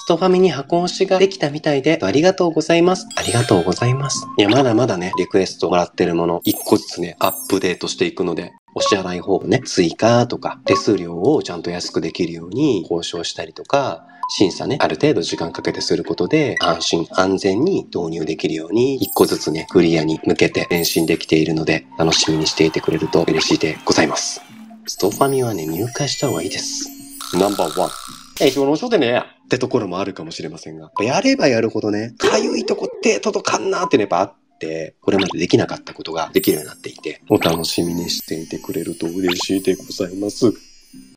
ストファミに箱押しができたみたいで、ありがとうございます。ありがとうございます。いや、まだまだね、リクエストもらってるもの、一個ずつね、アップデートしていくので、お支払い方をね、追加とか、手数料をちゃんと安くできるように交渉したりとか、審査ね、ある程度時間かけてすることで、安心安全に導入できるように、一個ずつね、クリアに向けて前進できているので、楽しみにしていてくれると嬉しいでございます。ストファミはね、入会した方がいいです。ナンバーワン。え、その書でねやってところもあるかもしれませんが、やればやるほどね、かゆいとこって届かんなーってね、やっぱあって、これまでできなかったことができるようになっていて、お楽しみにしていてくれると嬉しいでございます。